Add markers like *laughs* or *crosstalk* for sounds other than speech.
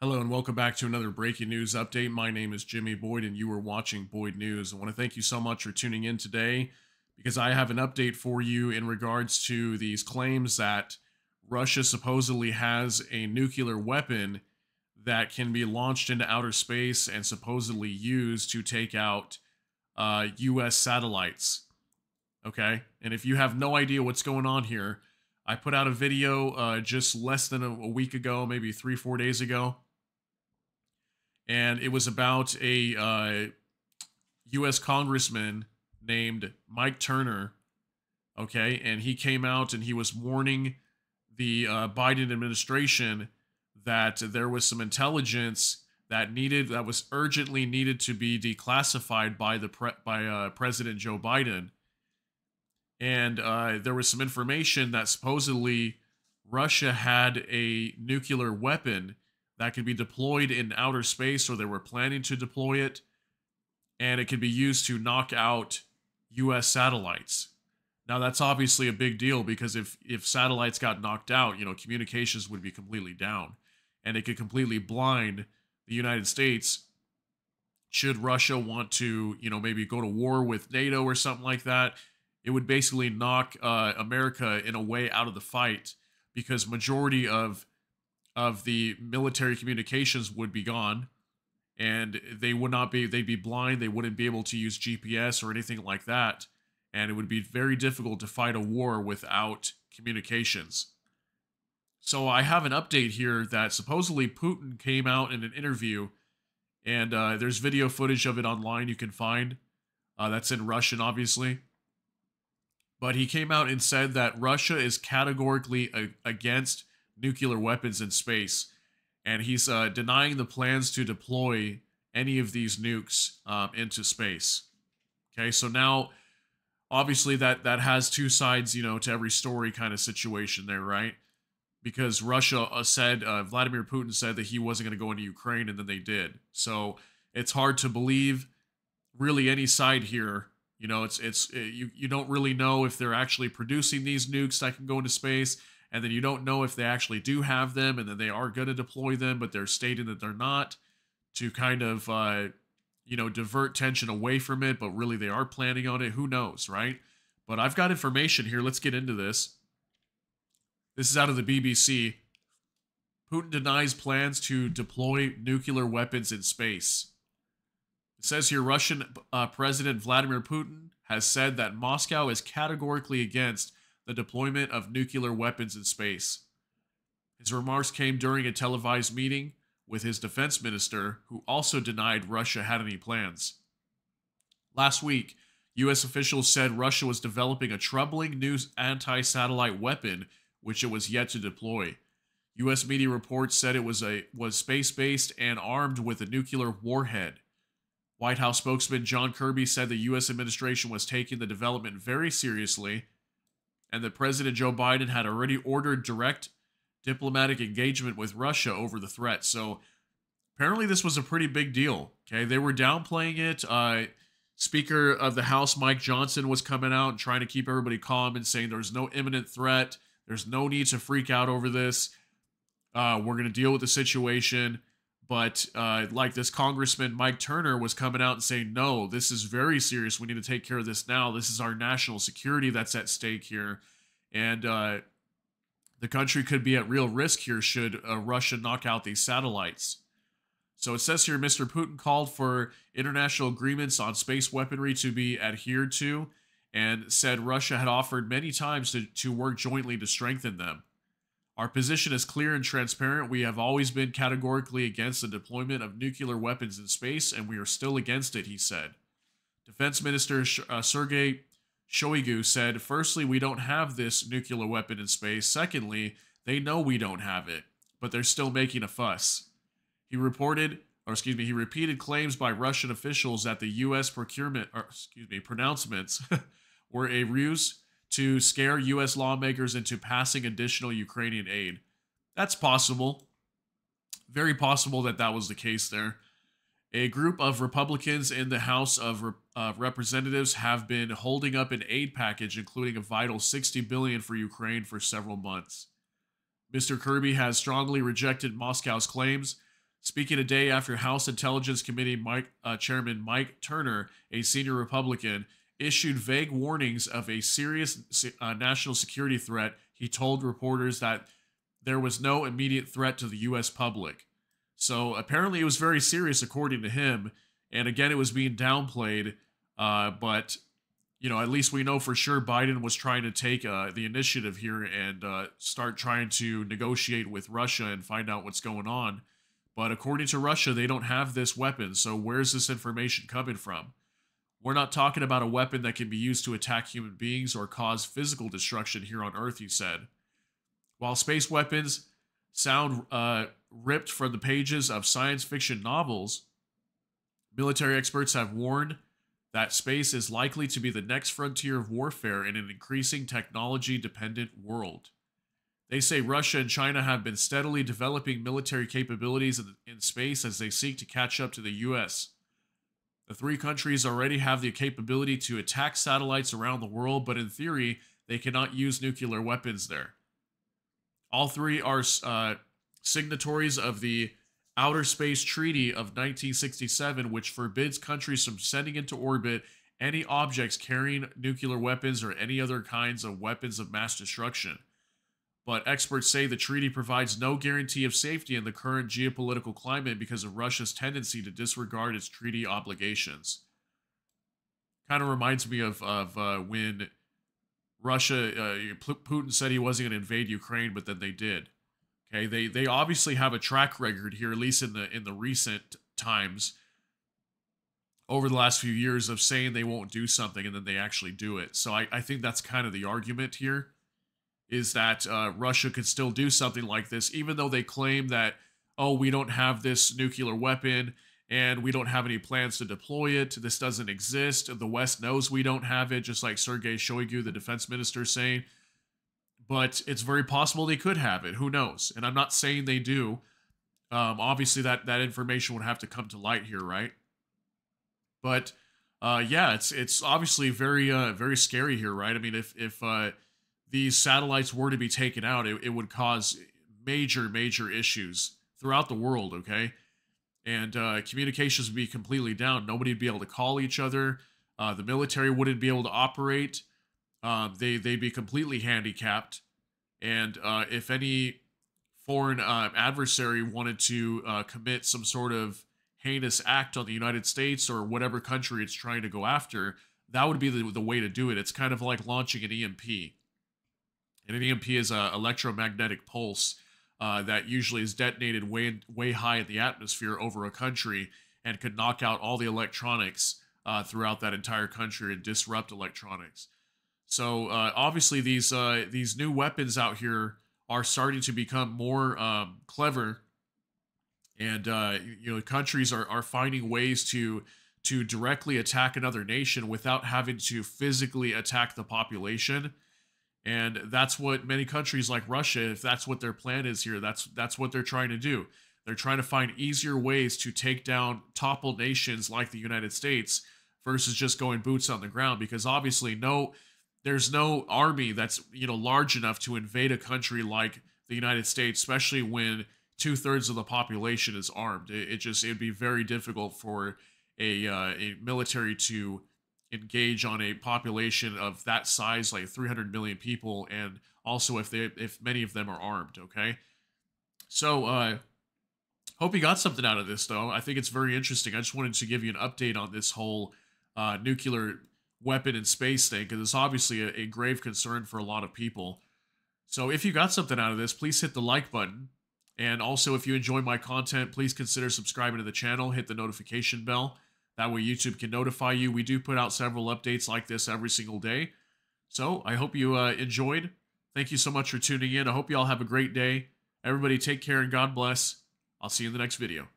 Hello and welcome back to another breaking news update. My name is Jimmy Boyd and you are watching Boyd News. I want to thank you so much for tuning in today because I have an update for you in regards to these claims that Russia supposedly has a nuclear weapon that can be launched into outer space and supposedly used to take out uh, US satellites. Okay? And if you have no idea what's going on here, I put out a video uh, just less than a, a week ago, maybe three, four days ago and it was about a uh, U.S. congressman named Mike Turner. Okay, and he came out and he was warning the uh, Biden administration that there was some intelligence that needed that was urgently needed to be declassified by the pre- by uh, President Joe Biden, and uh, there was some information that supposedly Russia had a nuclear weapon that could be deployed in outer space, or they were planning to deploy it, and it could be used to knock out U.S. satellites. Now that's obviously a big deal because if if satellites got knocked out, you know, communications would be completely down, and it could completely blind the United States. Should Russia want to, you know, maybe go to war with NATO or something like that, it would basically knock uh, America in a way out of the fight because majority of of the military communications would be gone and they would not be they'd be blind they wouldn't be able to use gps or anything like that and it would be very difficult to fight a war without communications. So i have an update here that supposedly putin came out in an interview and uh, there's video footage of it online you can find. Uh, that's in russian obviously. But he came out and said that russia is categorically against nuclear weapons in space, and he's uh, denying the plans to deploy any of these nukes um, into space. Okay, so now obviously that that has two sides, you know, to every story kind of situation there, right? Because Russia uh, said uh, Vladimir Putin said that he wasn't going to go into Ukraine, and then they did. So it's hard to believe really any side here. You know, it's it's uh, you you don't really know if they're actually producing these nukes that can go into space and then you don't know if they actually do have them and then they are going to deploy them but they're stating that they're not to kind of uh, you know divert tension away from it but really they are planning on it. Who knows right? But i've got information here. Let's get into this. This is out of the bbc putin denies plans to deploy nuclear weapons in space. It says here russian uh, president vladimir putin has said that moscow is categorically against the deployment of nuclear weapons in space. His remarks came during a televised meeting with his defense minister, who also denied Russia had any plans. Last week, U.S. officials said Russia was developing a troubling new anti satellite weapon, which it was yet to deploy. U.S. media reports said it was, a, was space based and armed with a nuclear warhead. White House spokesman John Kirby said the U.S. administration was taking the development very seriously and that President Joe Biden had already ordered direct diplomatic engagement with Russia over the threat. So apparently, this was a pretty big deal. Okay, they were downplaying it. Uh, Speaker of the House Mike Johnson was coming out and trying to keep everybody calm and saying there's no imminent threat. There's no need to freak out over this. Uh, we're going to deal with the situation. But uh, like this Congressman Mike Turner was coming out and saying, no, this is very serious. We need to take care of this now. This is our national security that's at stake here. And uh, the country could be at real risk here should uh, Russia knock out these satellites. So it says here Mr. Putin called for international agreements on space weaponry to be adhered to and said Russia had offered many times to, to work jointly to strengthen them. Our position is clear and transparent. We have always been categorically against the deployment of nuclear weapons in space, and we are still against it, he said. Defense Minister uh, Sergei Shoigu said, Firstly, we don't have this nuclear weapon in space. Secondly, they know we don't have it, but they're still making a fuss. He reported, or excuse me, he repeated claims by Russian officials that the U.S. procurement, or excuse me, pronouncements *laughs* were a ruse to scare U.S. lawmakers into passing additional Ukrainian aid. That's possible. Very possible that that was the case there. A group of Republicans in the House of uh, Representatives have been holding up an aid package, including a vital 60 billion for Ukraine, for several months. Mr. Kirby has strongly rejected Moscow's claims Speaking a day after House Intelligence Committee Mike, uh, Chairman Mike Turner, a senior Republican, issued vague warnings of a serious uh, national security threat, he told reporters that there was no immediate threat to the U.S. public. So apparently it was very serious, according to him. And again, it was being downplayed. Uh, but, you know, at least we know for sure Biden was trying to take uh, the initiative here and uh, start trying to negotiate with Russia and find out what's going on. But according to Russia, they don't have this weapon. So where's this information coming from? We're not talking about a weapon that can be used to attack human beings or cause physical destruction here on Earth, he said. While space weapons sound uh, ripped from the pages of science fiction novels, military experts have warned that space is likely to be the next frontier of warfare in an increasing technology dependent world. They say Russia and China have been steadily developing military capabilities in, in space as they seek to catch up to the US. The three countries already have the capability to attack satellites around the world, but in theory, they cannot use nuclear weapons there. All three are uh, signatories of the Outer Space Treaty of 1967, which forbids countries from sending into orbit any objects carrying nuclear weapons or any other kinds of weapons of mass destruction. But experts say the treaty provides no guarantee of safety in the current geopolitical climate because of Russia's tendency to disregard its treaty obligations. Kind of reminds me of, of uh, when Russia, uh, Putin said he wasn't going to invade Ukraine, but then they did. Okay, they they obviously have a track record here, at least in the in the recent times, over the last few years, of saying they won't do something and then they actually do it. So I, I think that's kind of the argument here is that uh, Russia could still do something like this, even though they claim that, oh, we don't have this nuclear weapon and we don't have any plans to deploy it. This doesn't exist. The West knows we don't have it, just like Sergei Shoigu, the defense minister, saying. But it's very possible they could have it. Who knows? And I'm not saying they do. Um, obviously, that that information would have to come to light here, right? But uh, yeah, it's it's obviously very uh, very scary here, right? I mean, if if uh, these satellites were to be taken out, it, it would cause major, major issues throughout the world, okay? And uh, communications would be completely down. Nobody would be able to call each other. Uh, the military wouldn't be able to operate. Um, they, they'd be completely handicapped. And uh, if any foreign uh, adversary wanted to uh, commit some sort of heinous act on the United States or whatever country it's trying to go after, that would be the, the way to do it. It's kind of like launching an EMP. And an EMP is an electromagnetic pulse uh, that usually is detonated way way high in the atmosphere over a country and could knock out all the electronics uh, throughout that entire country and disrupt electronics. So uh, obviously these uh, these new weapons out here are starting to become more um, clever, and uh, you know countries are are finding ways to to directly attack another nation without having to physically attack the population and that's what many countries like Russia, if that's what their plan is here, that's that's what they're trying to do. They're trying to find easier ways to take down toppled nations like the United States versus just going boots on the ground because obviously no there's no army that's you know large enough to invade a country like the United States, especially when two thirds of the population is armed. It, it just it'd be very difficult for a uh, a military to engage on a population of that size, like 300 million people, and also if they if many of them are armed. Okay, so uh, hope you got something out of this though. I think it's very interesting. I just wanted to give you an update on this whole uh, nuclear weapon in space thing because it's obviously a, a grave concern for a lot of people. So if you got something out of this, please hit the like button. And also, if you enjoy my content, please consider subscribing to the channel, hit the notification bell. That way YouTube can notify you. We do put out several updates like this every single day. So I hope you uh, enjoyed. Thank you so much for tuning in. I hope you all have a great day. Everybody take care and God bless. I'll see you in the next video.